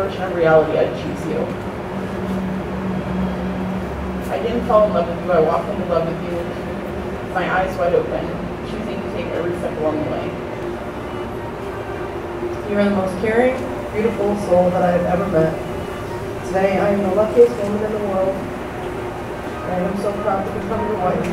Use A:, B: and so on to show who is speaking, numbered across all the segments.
A: version of reality, I'd choose you. I didn't fall in love with you, I walked into love with you, my eyes wide open, choosing to take every step along the way.
B: You are the most caring, beautiful soul that I have ever met. Today, I am the luckiest woman in the world. And I am so proud to become your wife.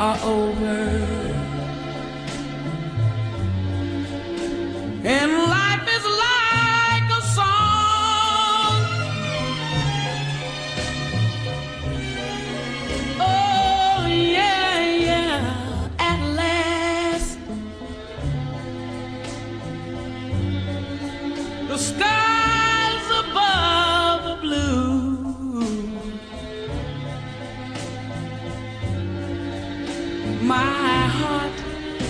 C: Are over. And life is like a song. Oh, yeah, yeah, at last. The skies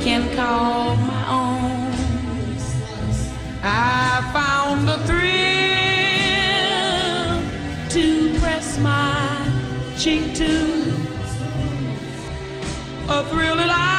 C: can call my own. I found the thrill to press my cheek to a thrill that I.